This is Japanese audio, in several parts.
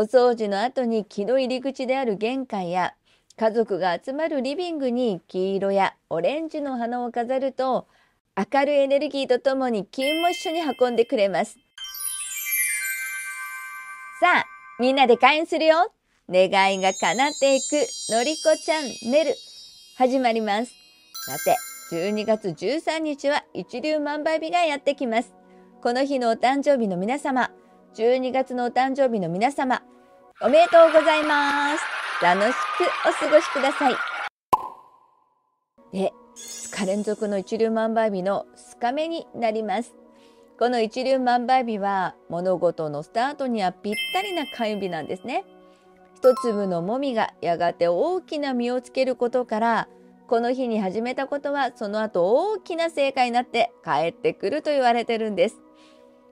お掃除の後に木の入り口である玄関や家族が集まるリビングに黄色やオレンジの花を飾ると明るいエネルギーとともに金も一緒に運んでくれます。さあ、みんなで開運するよ願いが叶っていくのりこちゃんねる始まります。さて、12月13日は一粒万倍日がやってきます。この日のお誕生日の皆様、12月のお誕生日の皆様、おめでとうございます。楽しくお過ごしください。で、2日連続の一粒万倍日の2日目になります。この一粒万倍日は物事のスタートにはぴったりな開運日なんですね。一粒のもみがやがて大きな実をつけることからこの日に始めたことはその後大きな成果になって帰ってくると言われてるんです。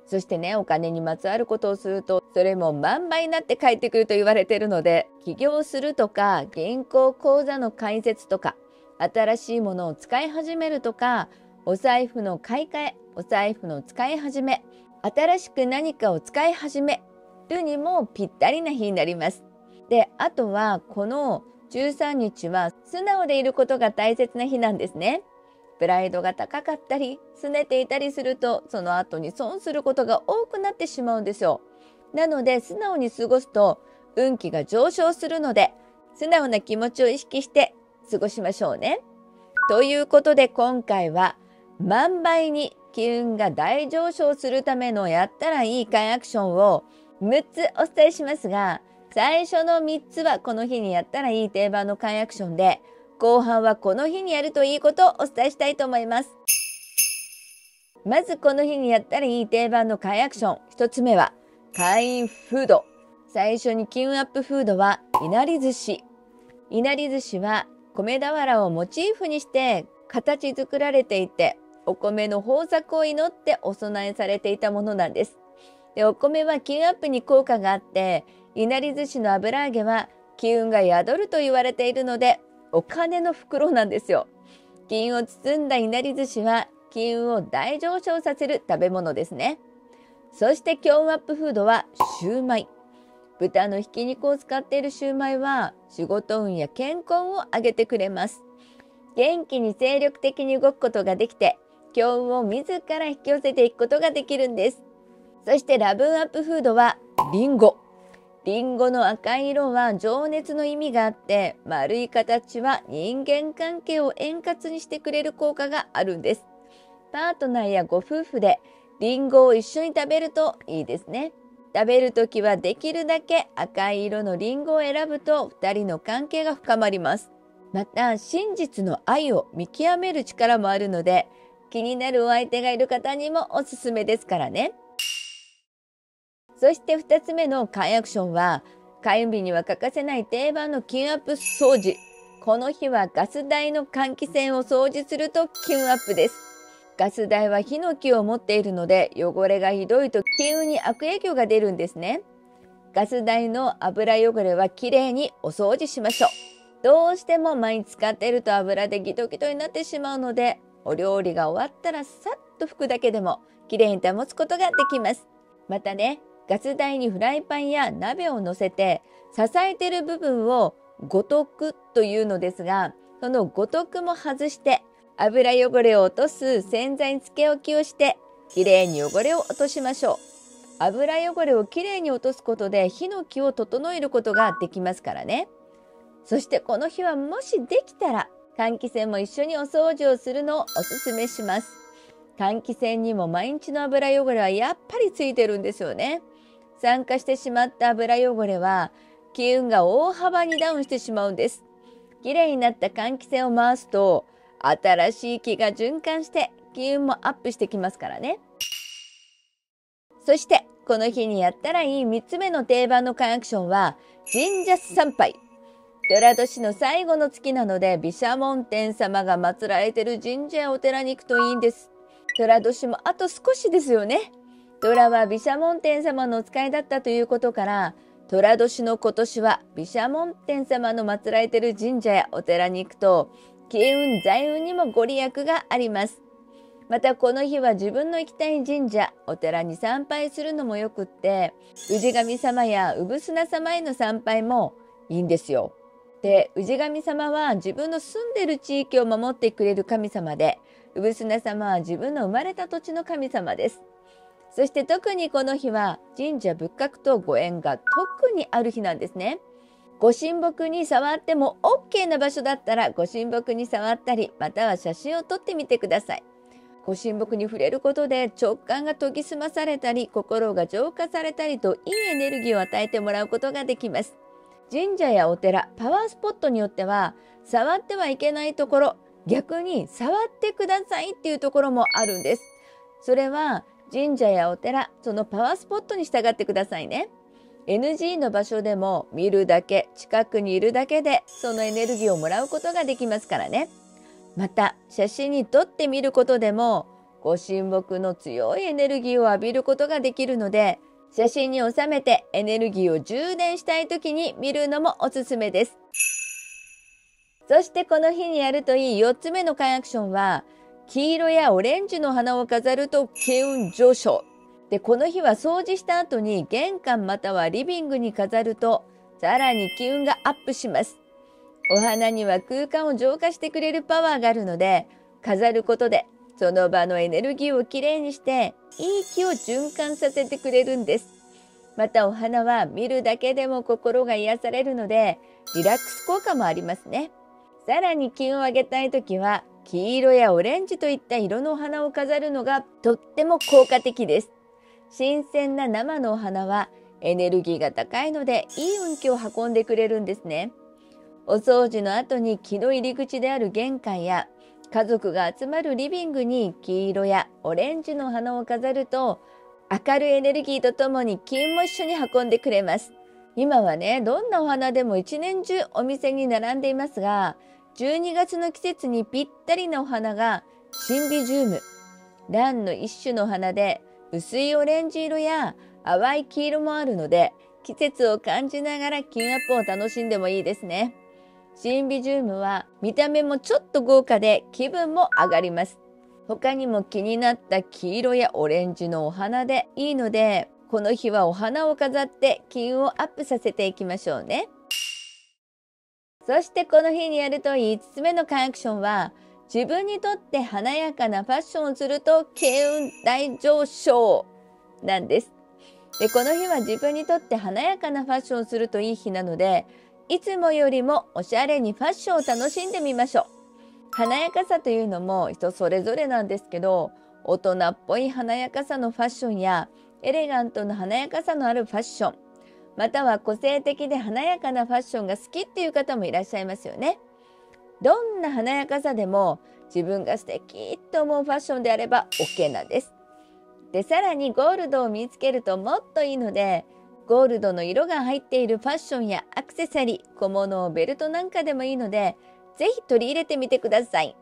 そしてねお金にまつわることをするとそれも万倍になって帰ってくると言われてるので起業するとか銀行口座の開設とか新しいものを使い始めるとかお財布の買い替えお財布の使い始め新しく何かを使い始めるにもぴったりな日になります。であとはこの13日は素直でいることが大切な日なんですね。プライドが高かったり拗ねていたりするとその後に損することが多くなってしまうんですよ。なので素直に過ごすと運気が上昇するので素直な気持ちを意識して過ごしましょうね。ということで今回は万倍に機運が大上昇するためのやったらいい会アクションを6つお伝えしますが最初の3つはこの日にやったらいい定番の会アクションで後半はこの日にやるといいことをお伝えしたいと思います。まずこの日にやったらいい定番の会アクション1つ目は会員フード最初に金運アップフードはいなり寿司いなり寿司は米俵をモチーフにして形作られていてお米の豊作を祈ってお供えされていたものなんです。でお米は金運アップに効果があっていなり寿司の油揚げは金運が宿ると言われているのでお金の袋なんですよ。金を包んだいなり寿司は金運を大上昇させる食べ物ですね。そして強運アップフードはシューマイ。豚のひき肉を使っているシューマイは仕事運や健康を上げてくれます。元気に精力的に動くことができて強運を自ら引き寄せていくことができるんです。そしてラブンアップフードはリンゴ。リンゴの赤い色は情熱の意味があって丸い形は人間関係を円滑にしてくれる効果があるんです。パートナーやご夫婦でリンゴを一緒に食べるといいですね。食べるときはできるだけ赤い色のリンゴを選ぶと2人の関係が深まります。また真実の愛を見極める力もあるので気になるお相手がいる方にもおすすめですからね。そして2つ目の開アクションは開運日には欠かせない定番のキュンアップ掃除。この日はガス台の換気扇を掃除するとキュンアップです。ガス台は火の気を持っているので汚れがひどいと金運に悪影響が出るんですね。ガス台の油汚れはきれいにお掃除しましょう。どうしても毎日使っていると油でギトギトになってしまうのでお料理が終わったらさっと拭くだけでもきれいに保つことができます。またね、ガス台にフライパンや鍋を乗せて支えている部分を五徳というのですが、その五徳も外して油汚れを落とす洗剤つけ置きをしてきれいに汚れを落としましょう。油汚れをきれいに落とすことで火の気を整えることができますからね。そしてこの日はもしできたら換気扇も一緒にお掃除をするのをおすすめします。換気扇にも毎日の油汚れはやっぱりついてるんですよね。酸化してしまった油汚れは気運が大幅にダウンしてしまうんです。きれいになった換気扇を回すと新しい気が循環して気運もアップしてきますからね。そしてこの日にやったらいい3つ目の定番のカンアクションは神社参拝。寅年の最後の月なので毘沙門天様が祀られてる神社やお寺に行くといいんです。寅年もあと少しですよね。虎は毘沙門天様のお使いだったということから寅年の今年は毘沙門天様の祀られてる神社やお寺に行くと金運財運にもご利益がありますまたこの日は自分の行きたい神社、お寺に参拝するのもよくって、氏神様や産砂様への参拝もいいんですよ。で、氏神様は自分の住んでる地域を守ってくれる神様で、産砂様は自分の生まれた土地の神様です。そして特にこの日は神社仏閣とご縁が特にある日なんですね。ご神木に触っても OK な場所だったらご神木に触ったりまたは写真を撮ってみてください。ご神木に触れることで直感が研ぎ澄まされたり心が浄化されたりといいエネルギーを与えてもらうことができます。神社やお寺、パワースポットによっては触ってはいけないところ逆に触ってくださいっていうところもあるんです。それは神社やお寺、そのパワースポットに従ってくださいね。NG の場所でも見るだけ近くにいるだけでそのエネルギーをもらうことができますからね。また写真に撮ってみることでもご神木の強いエネルギーを浴びることができるので写真に収めてエネルギーを充電したい時に見るのもおすすめです。そしてこの日にやるといい4つ目のカンアクションは黄色やオレンジの花を飾ると気運上昇。でこの日は掃除した後に玄関またはリビングに飾るとさらに気運がアップします。お花には空間を浄化してくれるパワーがあるので飾ることでその場のエネルギーをきれいにしていい気を循環させてくれるんです。またお花は見るだけでも心が癒されるのでリラックス効果もありますね。さらに気運を上げたい時は黄色やオレンジといった色のお花を飾るのがとっても効果的です。新鮮な生のお花はエネルギーが高いのでいい運気を運んでくれるんですね。お掃除の後に木の入り口である玄関や家族が集まるリビングに黄色やオレンジの花を飾ると明るいエネルギーとともに金も一緒に運んでくれます。今はね、どんなお花でも一年中お店に並んでいますが、12月の季節にぴったりなお花がシンビジューム。ランの一種の花で薄いオレンジ色や淡い黄色もあるので季節を感じながら金アップを楽しんでもいいですね。シンビジウムは見た目もちょっと豪華で気分も上がります。他にも気になった黄色やオレンジのお花でいいのでこの日はお花を飾って気運をアップさせていきましょうね。そしてこの日にやると5つ目のカンアクションは自分にとって華やかなファッションをすると慶運大上昇なんです。で、この日は自分にとって華やかなファッションをするといい日なので、いつもよりもおしゃれにファッションを楽しんでみましょう。華やかさというのも人それぞれなんですけど、大人っぽい華やかさのファッションや、エレガントな華やかさのあるファッション、または個性的で華やかなファッションが好きっていう方もいらっしゃいますよね。どんな華やかさでも自分が素敵と思うファッションであれば OK なんです。で、さらにゴールドを身につけるともっといいので、ゴールドの色が入っているファッションやアクセサリー、小物、ベルトなんかでもいいので、ぜひ取り入れてみてください。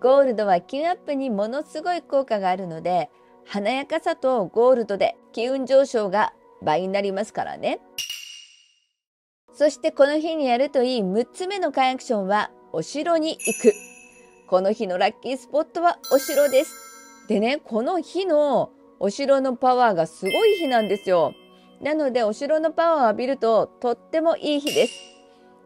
ゴールドは気運アップにものすごい効果があるので、華やかさとゴールドで気運上昇が倍になりますからね。そしてこの日にやるといい6つ目のカンアクションはお城に行く。この日のラッキースポットはお城です。でね、この日のお城のパワーがすごい日なんですよ。なのでお城のパワーを浴びるととってもいい日です。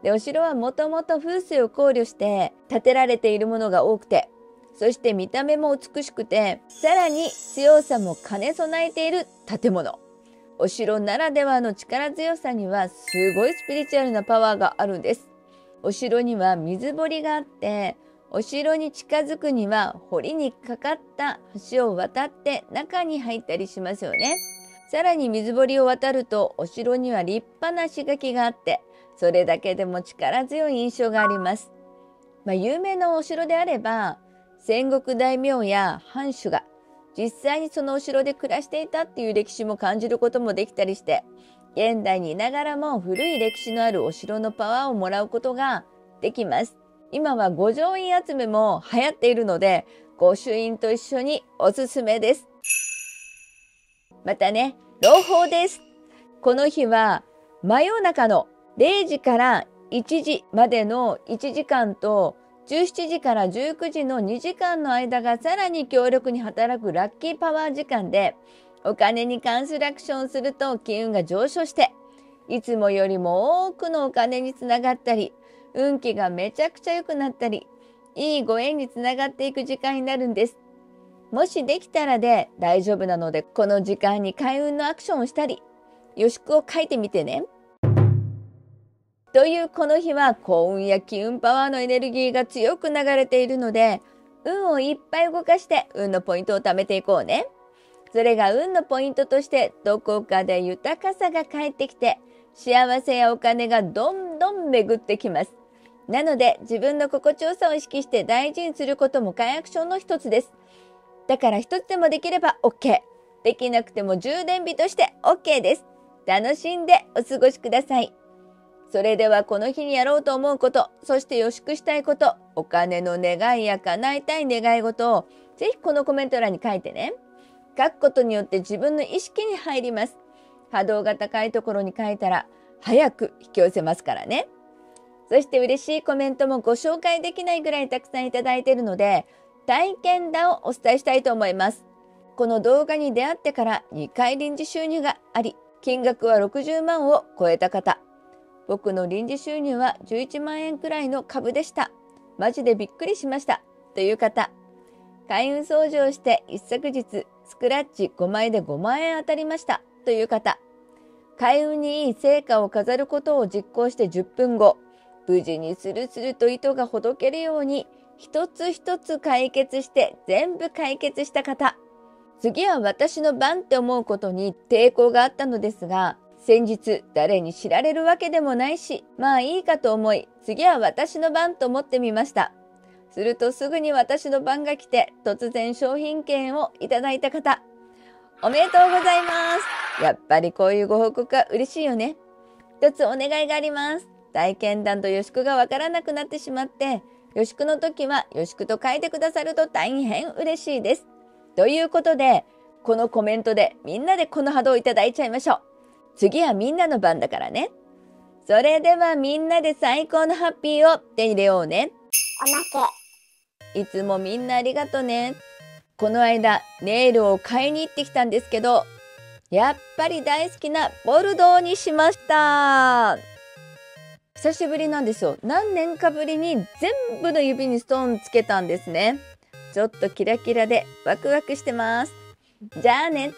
で、お城はもともと風水を考慮して建てられているものが多くて、そして見た目も美しくて、さらに強さも兼ね備えている建物。お城ならではの力強さにはすごいスピリチュアルなパワーがあるんです。お城には水堀があってお城に近づくには堀にかかった橋を渡って中に入ったりしますよね。さらに水堀を渡るとお城には立派な石垣があってそれだけでも力強い印象があります。まあ、有名なお城であれば戦国大名や藩主が実際にそのお城で暮らしていたっていう歴史も感じることもできたりして現代にいながらも古い歴史のあるお城のパワーをもらうことができます。今は五条院集めも流行っているので、御朱印と一緒におすすめです。またね、朗報です。この日は真夜中の0時から1時までの1時間と17時から19時の2時間の間がさらに強力に働くラッキーパワー時間でお金に関するアクションすると金運が上昇していつもよりも多くのお金につながったり運気がめちゃくちゃ良くなったりいいご縁につながっていく時間になるんです。もしできたらで大丈夫なのでこの時間に開運のアクションをしたり予祝を書いてみてね。というこの日は幸運や気運パワーのエネルギーが強く流れているので運をいっぱい動かして運のポイントを貯めていこうね。それが運のポイントとしてどこかで豊かさが返ってきて幸せやお金がどんどん巡ってきます。なので自分の心地よさを意識して大事にすることも快アクションの一つです。だから一つでもできれば OK。できなくても充電日として OK です。楽しんでお過ごしください。それではこの日にやろうと思うこと、そして予祝したいこと、お金の願いや叶えたい願い事をぜひこのコメント欄に書いてね。書くことによって自分の意識に入ります。波動が高いところに書いたら早く引き寄せますからね。そして嬉しいコメントもご紹介できないぐらいたくさんいただいているので、体験談をお伝えしたいと思います。この動画に出会ってから2回臨時収入があり、金額は60万を超えた方。僕の臨時収入は11万円くらいの株でした。マジでびっくりしました。という方。開運掃除をして一昨日、スクラッチ5枚で5万円当たりました。という方。開運にいい成果を飾ることを実行して10分後、無事にスルスルと糸がほどけるように一つ一つ解決して全部解決した方。次は私の番って思うことに抵抗があったのですが、先日誰に知られるわけでもないし、まあいいかと思い、次は私の番と思ってみました。するとすぐに私の番が来て、突然商品券をいただいた方。おめでとうございます。やっぱりこういうご報告は嬉しいよね。一つお願いがあります。体験談と予祝がわからなくなってしまって、予祝の時は予祝と書いてくださると大変嬉しいです。ということで、このコメントでみんなでこの波動をいただいちゃいましょう。次はみんなの番だからね。それではみんなで最高のハッピーを手に入れようね。おまけ。いつもみんなありがとね。この間、ネイルを買いに行ってきたんですけど、やっぱり大好きなボルドーにしました。久しぶりなんですよ。何年かぶりに全部の指にストーンつけたんですね。ちょっとキラキラでワクワクしてます。じゃあね。